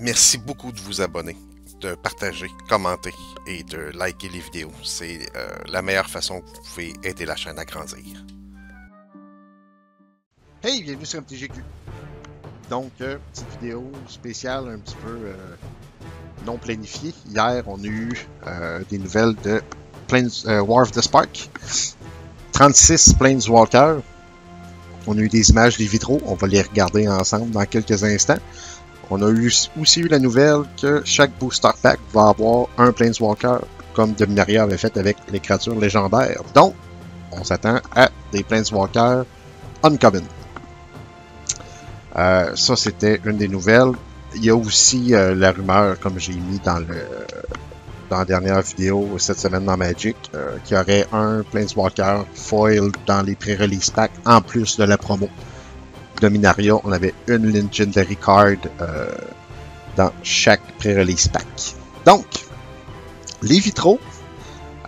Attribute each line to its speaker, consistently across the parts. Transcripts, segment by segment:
Speaker 1: merci beaucoup de vous abonner, de partager, commenter et de liker les vidéos. C'est euh, la meilleure façon que vous pouvez aider la chaîne à grandir.
Speaker 2: Hey, bienvenue sur MTGQ. Donc, euh, petite vidéo spéciale un petit peu euh, non planifiée. Hier, on a eu des nouvelles de Plains, War of the Spark. 36 Planeswalkers. On a eu des images des vitraux. On va les regarder ensemble dans quelques instants. On a aussi eu la nouvelle que chaque booster pack va avoir un Planeswalker, comme Dominaria avait fait avec les créatures légendaires. Donc, on s'attend à des Planeswalkers uncommon. Euh, ça, c'était une des nouvelles. Il y a aussi euh, la rumeur, comme j'ai mis dans la dernière vidéo cette semaine dans Magic, euh, qu'il y aurait un Planeswalker foil dans les pré-release packs en plus de la promo. Dominaria, on avait une Legendary Card euh, dans chaque pré-release pack. Donc, les vitraux,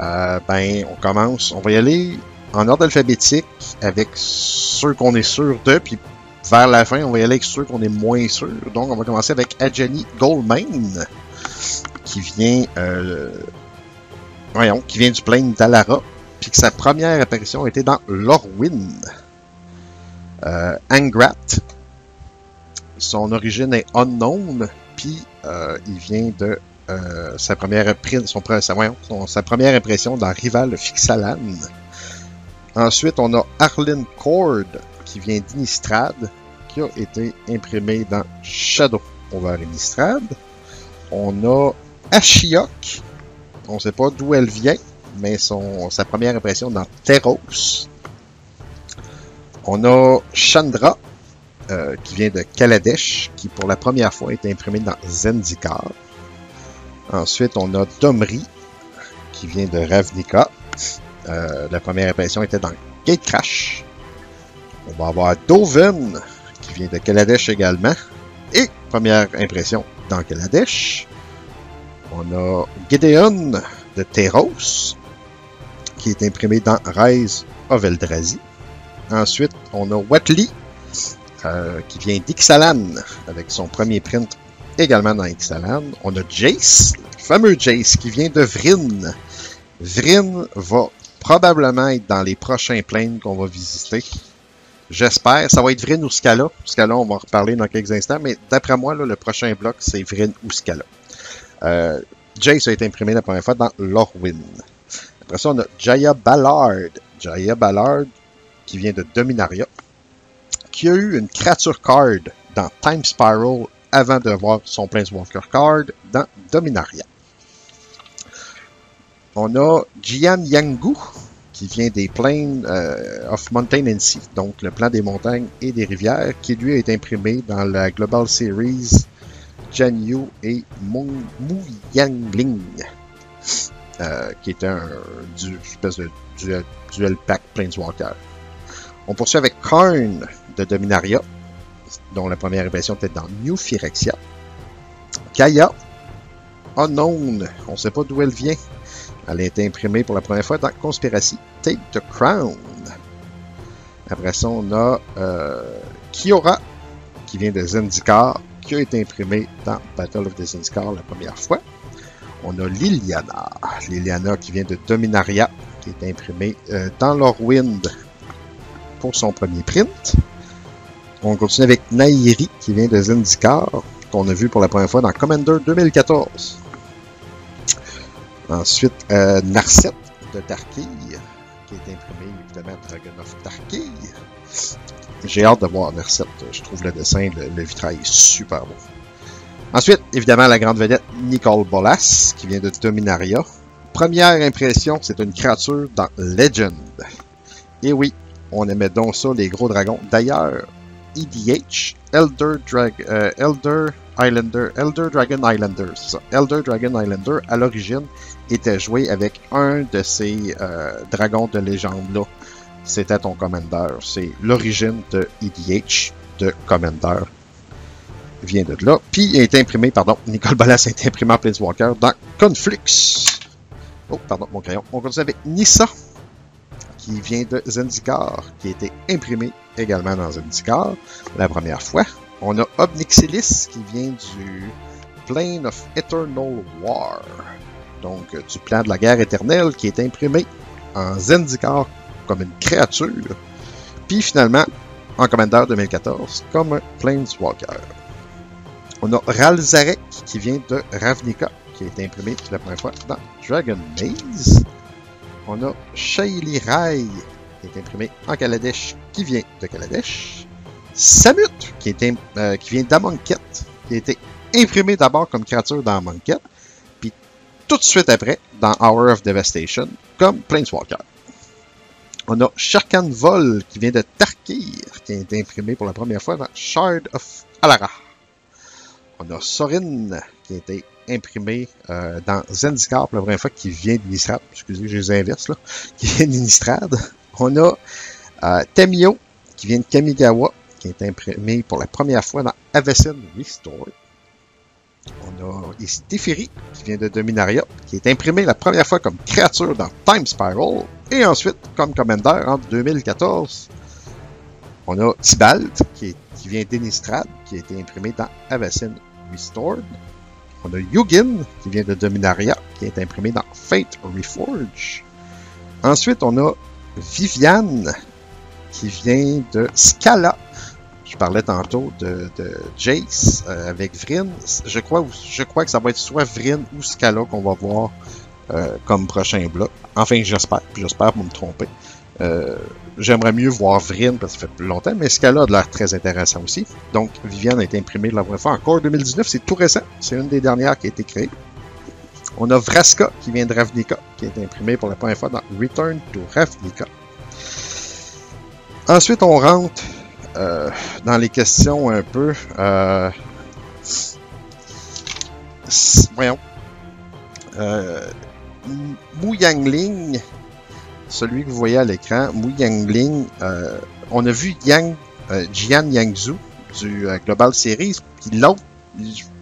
Speaker 2: euh, ben, on commence, on va y aller en ordre alphabétique avec ceux qu'on est sûr de, puis vers la fin, on va y aller avec ceux qu'on est moins sûr. Donc, on va commencer avec Adjani Goldmane, qui vient, euh, voyons, qui vient du plane d'Alara, puis que sa première apparition était dans Lorwyn. Euh, Angrat, son origine est unknown, puis euh, il vient de euh, sa première son, sa, première impression dans Rival Fixalan. Ensuite, on a Arlene Cord, qui vient d'Inistrad, qui a été imprimé dans Shadow over Innistrad. On a Ashiok, on ne sait pas d'où elle vient, mais son, sa première impression dans Teros. On a Chandra, euh, qui vient de Kaladesh, qui pour la première fois est imprimé dans Zendikar. Ensuite, on a Domri, qui vient de Ravnica. Euh, la première impression était dans Gatecrash. On va avoir Doven, qui vient de Kaladesh également. Et première impression dans Kaladesh. On a Gideon de Teros, qui est imprimé dans Rise of Eldrazi. Ensuite, on a Watley, euh, qui vient d'Ixalan, avec son premier print également dans Ixalan. On a Jace, le fameux Jace, qui vient de Vryn. Vryn va probablement être dans les prochains planes qu'on va visiter. J'espère. Ça va être Vryn ou Scala. Scala, on va en reparler dans quelques instants, mais d'après moi, le prochain bloc, c'est Vryn ou Scala. Euh, Jace a été imprimé la première fois dans Lorwyn. Après ça, on a Jaya Ballard. Jaya Ballard, qui vient de Dominaria, qui a eu une creature card dans Time Spiral avant de voir son Planeswalker card dans Dominaria. On a Jian Yangu, qui vient des plaines euh, of Mountain and Sea, donc le plan des montagnes et des rivières, qui lui été imprimé dans la Global Series Jian Yu et Mu Yangling, euh, qui est un espèce de duel, duel pack Planeswalker. On poursuit avec Karn de Dominaria, dont la première impression était dans New Phyrexia. Kaya, Unknown, on ne sait pas d'où elle vient. Elle a été imprimée pour la première fois dans Conspiracy Take the Crown. Après ça, on a euh, Kiora, qui vient de Zendikar, qui a été imprimé dans Battle of the Zendikar la première fois. On a Liliana, Liliana qui vient de Dominaria, qui est imprimée euh, dans Lorwyn pour son premier print. On continue avec Nairi, qui vient de Zendikar, qu'on a vu pour la première fois dans Commander 2014. Ensuite, euh, Narset de Tarkir, qui est imprimé évidemment Dragon of Tarkir. J'ai hâte de voir Narset. Je trouve le dessin, le, le vitrail super beau. Ensuite, évidemment, la grande vedette Nicole Bolas, qui vient de Dominaria. Première impression, c'est une créature dans Legend. Et oui, on aimait donc ça, les gros dragons. D'ailleurs, EDH, Elder, Drag, euh, Elder Islander, Elder Dragon Islander, ça. Elder Dragon Islander, à l'origine, était joué avec un de ces euh, dragons de légende-là. C'était ton Commander. C'est l'origine de EDH, de Commander. Vient de là. Puis, il est imprimé, pardon, Nicole Ballas est imprimé en Planeswalker dans Conflux. Oh, pardon, mon crayon. On continue avec Nissa, qui vient de Zendikar, qui a été imprimé également dans Zendikar la première fois. On a Obnixilis, qui vient du Plane of Eternal War. Donc, du plan de la guerre éternelle qui est imprimé en Zendikar comme une créature. Puis finalement, en Commander 2014, comme un Planeswalker. On a Ralzarek qui vient de Ravnica, qui a été imprimé la première fois dans Dragon Maze. On a Shaili Rai, qui est imprimé en Kaladesh, qui vient de Kaladesh. Samut, qui, est, euh, qui vient d'Amonkhet, qui a été imprimé d'abord comme créature dans Amonkhet, puis tout de suite après dans Hour of Devastation comme Planeswalker. On a Sharkan Vol qui vient de Tarkir, qui a été imprimé pour la première fois dans Shard of Alara. On a Sorin qui a été imprimé euh, dans Zendikar pour la première fois, qui vient d'Inistrad. Excusez, je les inverse là. Qui vient d'Inistrad. On a euh, Temio qui vient de Kamigawa, qui est imprimé pour la première fois dans Avacyn Restore. On a Teferi, qui vient de Dominaria, qui est imprimé la première fois comme créature dans Time Spiral, et ensuite comme Commander en 2014. On a Tibalt, qui, vient d'Inistrad, qui a été imprimé dans Avacyn Restored. On a Yugin, qui vient de Dominaria, qui est imprimé dans Fate Reforge. Ensuite, on a Viviane, qui vient de Scala, je parlais tantôt de, Jace euh, avec Vryn. Je crois, je crois que ça va être soit Vryn ou Scala qu'on va voir euh, comme prochain bloc. Enfin, j'espère. J'espère pour me tromper. Euh, j'aimerais mieux voir Vryn parce que ça fait plus longtemps, mais Scala a l'air très intéressant aussi. Donc, Viviane a été imprimée la première fois encore 2019. C'est tout récent. C'est une des dernières qui a été créée. On a Vraska qui vient de Ravnica, qui été imprimée pour la première fois dans Return to Ravnica. Ensuite, on rentre euh, dans les questions un peu. Euh, voyons. Euh, Yangling, celui que vous voyez à l'écran, Mu Yangling, euh, on a vu Yang, euh, Jian Yangzhu du Global Series, puis l'autre,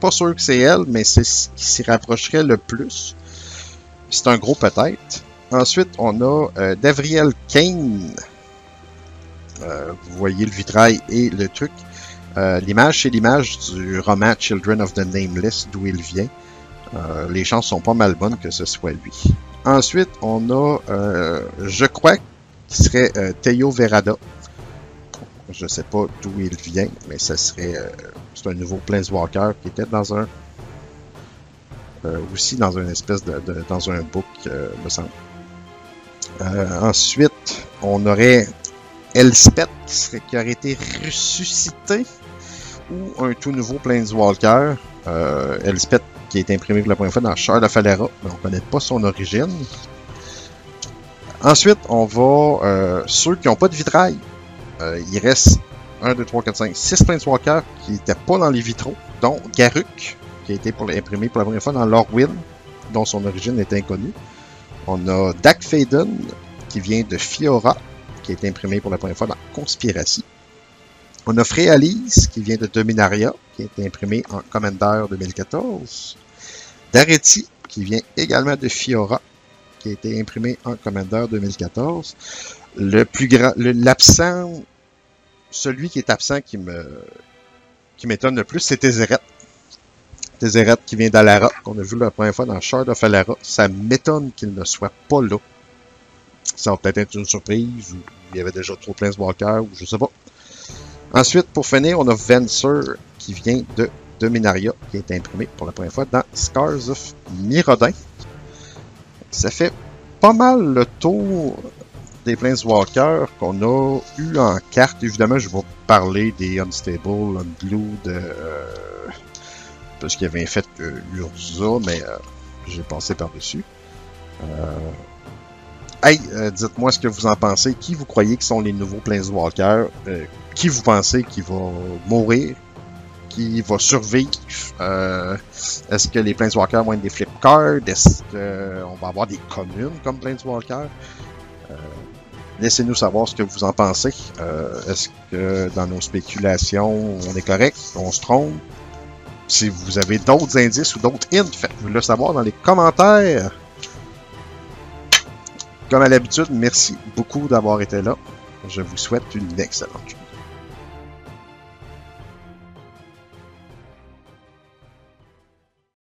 Speaker 2: pas sûr que c'est elle, mais c'est ce qui s'y rapprocherait le plus. C'est un gros peut-être. Ensuite, on a Davriel Kane, euh, vous voyez le vitrail et le truc. Euh, l'image, c'est l'image du roman Children of the Nameless, d'où il vient. Euh, les chances sont pas mal bonnes que ce soit lui. Ensuite, on a, je crois, qu'il serait Teo Verada. Je sais pas d'où il vient, mais ce serait, c'est un nouveau Planeswalker qui était dans un, aussi dans une espèce de, dans un book, me semble. ensuite, on aurait Elspeth qui, serait, qui aurait été ressuscité ou un tout nouveau Planeswalker. Euh, Elspeth qui a été imprimé pour la première fois dans Shard of Alera, mais on ne connaît pas son origine. Ensuite, on va euh, ceux qui n'ont pas de vitrail. Euh, il reste 1, 2, 3, 4, 5, 6 Planeswalkers qui n'étaient pas dans les vitraux, dont Garuk, qui a été pour, imprimé pour la première fois dans Lorwyn, dont son origine est inconnue. On a Dak Faden, qui vient de Fiora, qui est imprimé pour la première fois dans Conspiracy. On a Alice, qui vient de Dominaria, qui est imprimé en Commander 2014. Daretti, qui vient également de Fiora, qui a été imprimé en Commander 2014. Le plus grand, l'absent, celui qui est absent qui me, qui m'étonne le plus, c'est Tézéret. Tézéret qui vient d'Alara, qu'on a vu la première fois dans Shard of Alara. Ça m'étonne qu'il ne soit pas là. Ça va peut-être être une surprise, ou il y avait déjà trop de Planeswalker, ou je sais pas. Ensuite, pour finir, on a Vencer, qui vient de Dominaria, qui est imprimé pour la première fois dans Scars of Mirrodin. Ça fait pas mal le tour des Planeswalkers qu'on a eu en carte. Évidemment, je vais parler des Unstable, Unglued, euh, parce qu'il y avait fait euh, Urza, mais euh, j'ai passé par-dessus. Euh, Hey, euh, dites-moi ce que vous en pensez. Qui vous croyez qui sont les nouveaux Planeswalkers? Euh, qui vous pensez qui va mourir? Qui va survivre? Euh, est-ce que les Planeswalkers vont être des flip cards? Est-ce qu'on va avoir des communes comme Planeswalkers? Laissez-nous savoir ce que vous en pensez. Est-ce que dans nos spéculations, on est correct? On se trompe? Si vous avez d'autres indices ou d'autres hints, faites-nous le savoir dans les commentaires. Comme à l'habitude, merci beaucoup d'avoir été là. Je vous souhaite une excellente journée.